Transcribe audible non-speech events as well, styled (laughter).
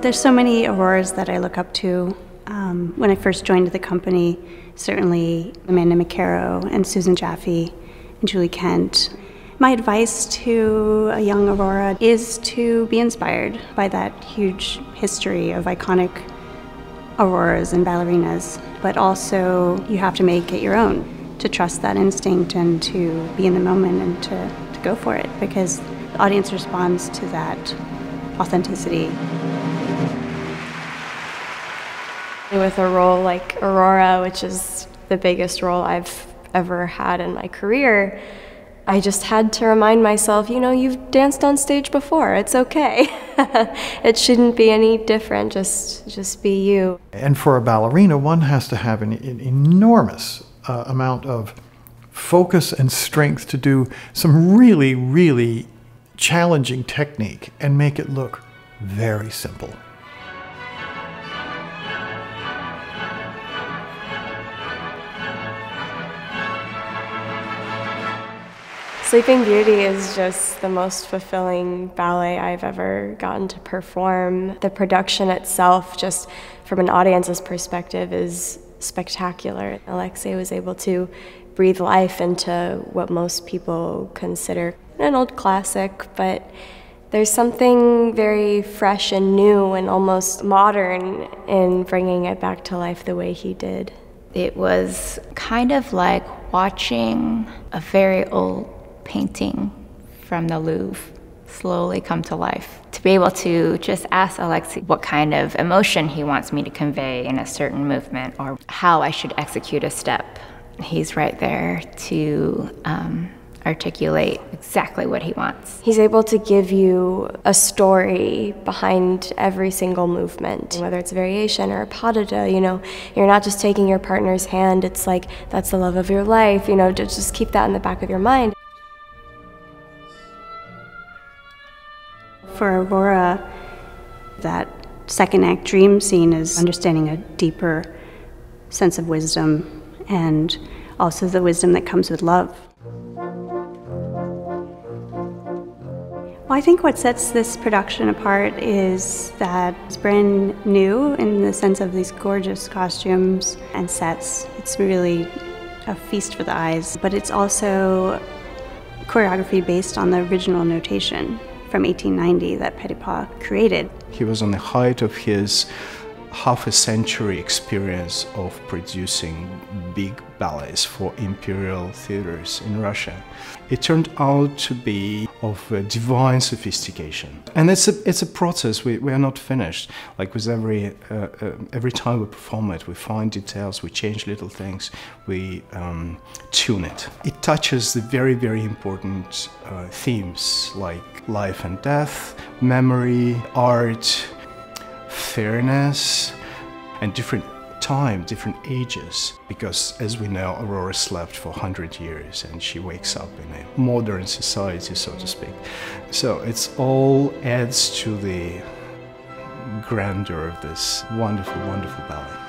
There's so many auroras that I look up to. Um, when I first joined the company, certainly Amanda McKerrow and Susan Jaffe and Julie Kent. My advice to a young Aurora is to be inspired by that huge history of iconic auroras and ballerinas, but also you have to make it your own, to trust that instinct and to be in the moment and to, to go for it because the audience responds to that authenticity. With a role like Aurora, which is the biggest role I've ever had in my career, I just had to remind myself, you know, you've danced on stage before. It's okay. (laughs) it shouldn't be any different. Just just be you. And for a ballerina, one has to have an, an enormous uh, amount of focus and strength to do some really, really challenging technique and make it look very simple. Sleeping Beauty is just the most fulfilling ballet I've ever gotten to perform. The production itself, just from an audience's perspective, is spectacular. Alexei was able to breathe life into what most people consider an old classic, but there's something very fresh and new and almost modern in bringing it back to life the way he did. It was kind of like watching a very old painting from the Louvre slowly come to life. To be able to just ask Alexei what kind of emotion he wants me to convey in a certain movement or how I should execute a step. He's right there to um, articulate exactly what he wants. He's able to give you a story behind every single movement, whether it's a variation or a pas de deux, you know, you're not just taking your partner's hand, it's like, that's the love of your life, you know, just keep that in the back of your mind. For Aurora, that second act dream scene is understanding a deeper sense of wisdom and also the wisdom that comes with love. Well, I think what sets this production apart is that it's brand new in the sense of these gorgeous costumes and sets. It's really a feast for the eyes, but it's also choreography based on the original notation from 1890 that Petipa created. He was on the height of his half a century experience of producing big ballets for imperial theaters in Russia. It turned out to be of divine sophistication. And it's a, it's a process, we, we are not finished. Like with every, uh, uh, every time we perform it, we find details, we change little things, we um, tune it. It touches the very, very important uh, themes like life and death, memory, art, fairness, and different time, different ages, because as we know, Aurora slept for 100 years and she wakes up in a modern society, so to speak. So it's all adds to the grandeur of this wonderful, wonderful ballet.